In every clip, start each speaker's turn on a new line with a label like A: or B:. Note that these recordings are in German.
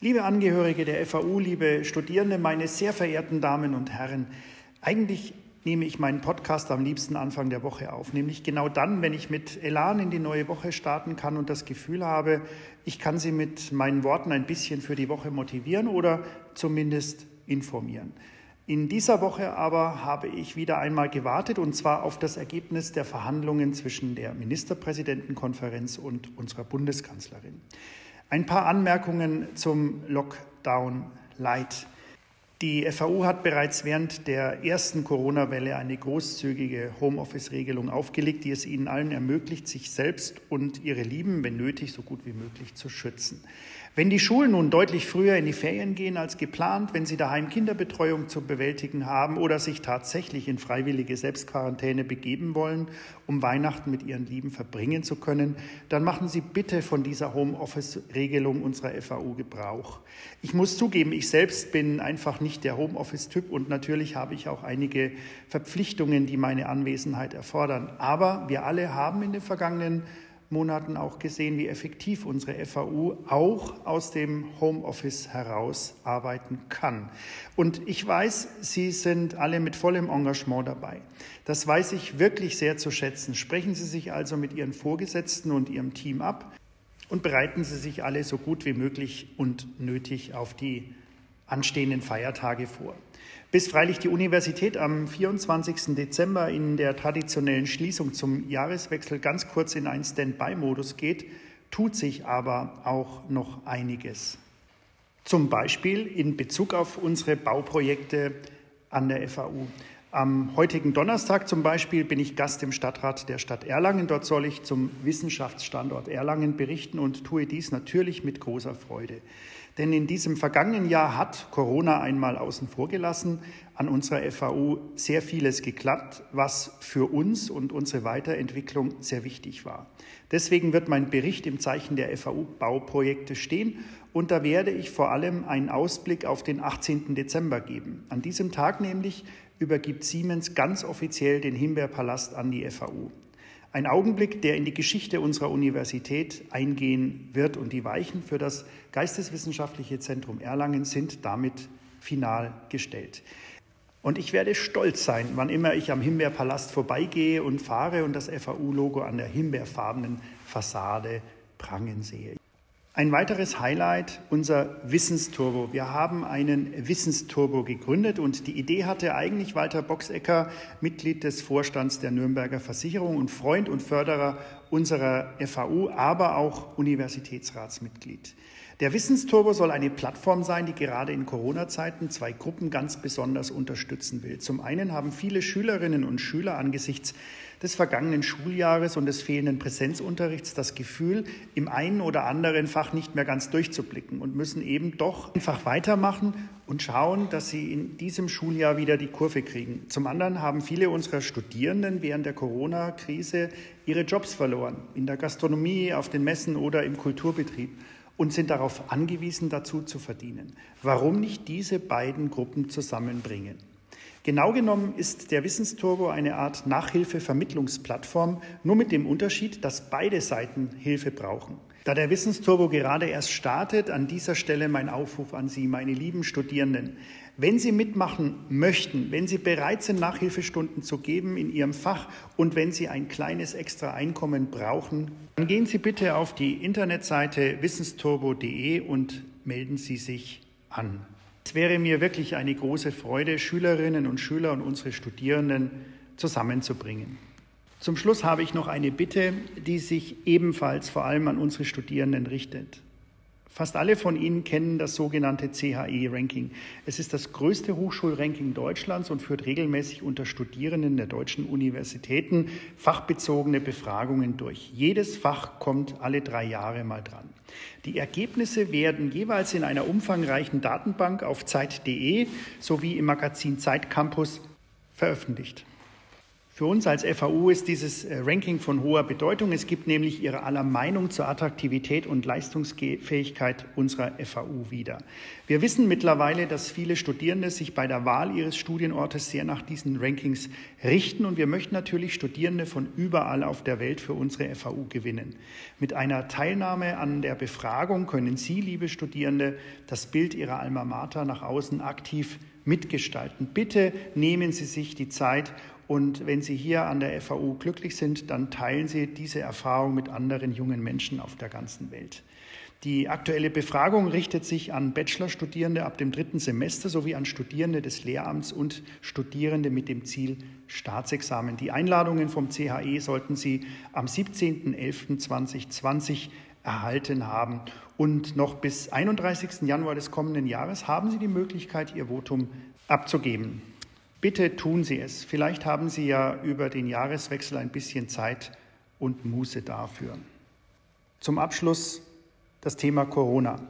A: Liebe Angehörige der FAU, liebe Studierende, meine sehr verehrten Damen und Herren, eigentlich nehme ich meinen Podcast am liebsten Anfang der Woche auf, nämlich genau dann, wenn ich mit Elan in die neue Woche starten kann und das Gefühl habe, ich kann Sie mit meinen Worten ein bisschen für die Woche motivieren oder zumindest informieren. In dieser Woche aber habe ich wieder einmal gewartet und zwar auf das Ergebnis der Verhandlungen zwischen der Ministerpräsidentenkonferenz und unserer Bundeskanzlerin. Ein paar Anmerkungen zum Lockdown Light. Die FAU hat bereits während der ersten Corona-Welle eine großzügige Homeoffice-Regelung aufgelegt, die es ihnen allen ermöglicht, sich selbst und ihre Lieben, wenn nötig, so gut wie möglich zu schützen. Wenn die Schulen nun deutlich früher in die Ferien gehen als geplant, wenn sie daheim Kinderbetreuung zu bewältigen haben oder sich tatsächlich in freiwillige Selbstquarantäne begeben wollen, um Weihnachten mit ihren Lieben verbringen zu können, dann machen Sie bitte von dieser Homeoffice-Regelung unserer FAU Gebrauch. Ich muss zugeben, ich selbst bin einfach nicht der Homeoffice-Typ und natürlich habe ich auch einige Verpflichtungen, die meine Anwesenheit erfordern. Aber wir alle haben in den vergangenen Monaten auch gesehen, wie effektiv unsere FAU auch aus dem Homeoffice heraus arbeiten kann. Und ich weiß, Sie sind alle mit vollem Engagement dabei. Das weiß ich wirklich sehr zu schätzen. Sprechen Sie sich also mit Ihren Vorgesetzten und Ihrem Team ab und bereiten Sie sich alle so gut wie möglich und nötig auf die anstehenden Feiertage vor. Bis freilich die Universität am 24. Dezember in der traditionellen Schließung zum Jahreswechsel ganz kurz in einen Standby-Modus geht, tut sich aber auch noch einiges. Zum Beispiel in Bezug auf unsere Bauprojekte an der FAU. Am heutigen Donnerstag zum Beispiel bin ich Gast im Stadtrat der Stadt Erlangen. Dort soll ich zum Wissenschaftsstandort Erlangen berichten und tue dies natürlich mit großer Freude. Denn in diesem vergangenen Jahr hat Corona einmal außen vor gelassen, an unserer FAU sehr vieles geklappt, was für uns und unsere Weiterentwicklung sehr wichtig war. Deswegen wird mein Bericht im Zeichen der FAU-Bauprojekte stehen und da werde ich vor allem einen Ausblick auf den 18. Dezember geben. An diesem Tag nämlich übergibt Siemens ganz offiziell den Himbeerpalast an die FAU. Ein Augenblick, der in die Geschichte unserer Universität eingehen wird und die Weichen für das Geisteswissenschaftliche Zentrum Erlangen sind damit final gestellt. Und ich werde stolz sein, wann immer ich am Himbeerpalast vorbeigehe und fahre und das FAU-Logo an der himbeerfarbenen Fassade prangen sehe. Ein weiteres Highlight, unser Wissensturbo. Wir haben einen Wissensturbo gegründet und die Idee hatte eigentlich Walter Boxecker, Mitglied des Vorstands der Nürnberger Versicherung und Freund und Förderer unserer FAU, aber auch Universitätsratsmitglied. Der Wissensturbo soll eine Plattform sein, die gerade in Corona-Zeiten zwei Gruppen ganz besonders unterstützen will. Zum einen haben viele Schülerinnen und Schüler angesichts des vergangenen Schuljahres und des fehlenden Präsenzunterrichts das Gefühl, im einen oder anderen Fach nicht mehr ganz durchzublicken und müssen eben doch einfach weitermachen und schauen, dass sie in diesem Schuljahr wieder die Kurve kriegen. Zum anderen haben viele unserer Studierenden während der Corona-Krise ihre Jobs verloren, in der Gastronomie, auf den Messen oder im Kulturbetrieb und sind darauf angewiesen, dazu zu verdienen. Warum nicht diese beiden Gruppen zusammenbringen? Genau genommen ist der Wissensturbo eine Art Nachhilfevermittlungsplattform, nur mit dem Unterschied, dass beide Seiten Hilfe brauchen. Da der Wissensturbo gerade erst startet, an dieser Stelle mein Aufruf an Sie, meine lieben Studierenden. Wenn Sie mitmachen möchten, wenn Sie bereit sind, Nachhilfestunden zu geben in Ihrem Fach und wenn Sie ein kleines extra Einkommen brauchen, dann gehen Sie bitte auf die Internetseite wissensturbo.de und melden Sie sich an. Es wäre mir wirklich eine große Freude, Schülerinnen und Schüler und unsere Studierenden zusammenzubringen. Zum Schluss habe ich noch eine Bitte, die sich ebenfalls vor allem an unsere Studierenden richtet. Fast alle von Ihnen kennen das sogenannte CHE-Ranking. Es ist das größte Hochschulranking Deutschlands und führt regelmäßig unter Studierenden der deutschen Universitäten fachbezogene Befragungen durch. Jedes Fach kommt alle drei Jahre mal dran. Die Ergebnisse werden jeweils in einer umfangreichen Datenbank auf Zeit.de sowie im Magazin Zeit Campus veröffentlicht. Für uns als FAU ist dieses äh, Ranking von hoher Bedeutung. Es gibt nämlich Ihre aller Meinung zur Attraktivität und Leistungsfähigkeit unserer FAU wieder. Wir wissen mittlerweile, dass viele Studierende sich bei der Wahl ihres Studienortes sehr nach diesen Rankings richten und wir möchten natürlich Studierende von überall auf der Welt für unsere FAU gewinnen. Mit einer Teilnahme an der Befragung können Sie, liebe Studierende, das Bild Ihrer Alma Mater nach außen aktiv mitgestalten. Bitte nehmen Sie sich die Zeit und wenn Sie hier an der FAU glücklich sind, dann teilen Sie diese Erfahrung mit anderen jungen Menschen auf der ganzen Welt. Die aktuelle Befragung richtet sich an Bachelorstudierende ab dem dritten Semester sowie an Studierende des Lehramts und Studierende mit dem Ziel Staatsexamen. Die Einladungen vom CHE sollten Sie am 17.11.2020 erhalten haben. Und noch bis 31. Januar des kommenden Jahres haben Sie die Möglichkeit, Ihr Votum abzugeben. Bitte tun Sie es. Vielleicht haben Sie ja über den Jahreswechsel ein bisschen Zeit und Muße dafür. Zum Abschluss das Thema Corona.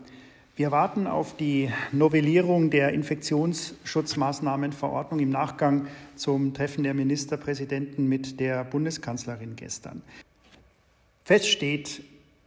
A: Wir warten auf die Novellierung der Infektionsschutzmaßnahmenverordnung im Nachgang zum Treffen der Ministerpräsidenten mit der Bundeskanzlerin gestern. Fest steht,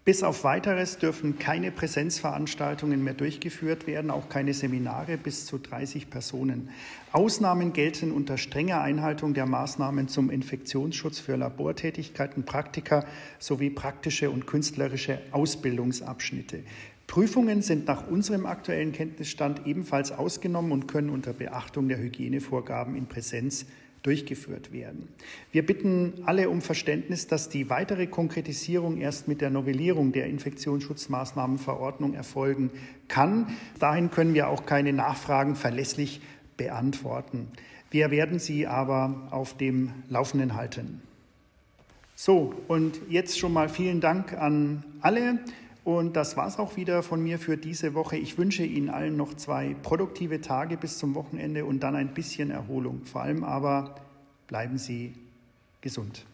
A: bis auf weiteres dürfen keine Präsenzveranstaltungen mehr durchgeführt werden, auch keine Seminare bis zu 30 Personen. Ausnahmen gelten unter strenger Einhaltung der Maßnahmen zum Infektionsschutz für Labortätigkeiten, Praktika sowie praktische und künstlerische Ausbildungsabschnitte. Prüfungen sind nach unserem aktuellen Kenntnisstand ebenfalls ausgenommen und können unter Beachtung der Hygienevorgaben in Präsenz durchgeführt werden. Wir bitten alle um Verständnis, dass die weitere Konkretisierung erst mit der Novellierung der Infektionsschutzmaßnahmenverordnung erfolgen kann. Dahin können wir auch keine Nachfragen verlässlich beantworten. Wir werden Sie aber auf dem Laufenden halten. So, und jetzt schon mal vielen Dank an alle. Und das war es auch wieder von mir für diese Woche. Ich wünsche Ihnen allen noch zwei produktive Tage bis zum Wochenende und dann ein bisschen Erholung. Vor allem aber bleiben Sie gesund.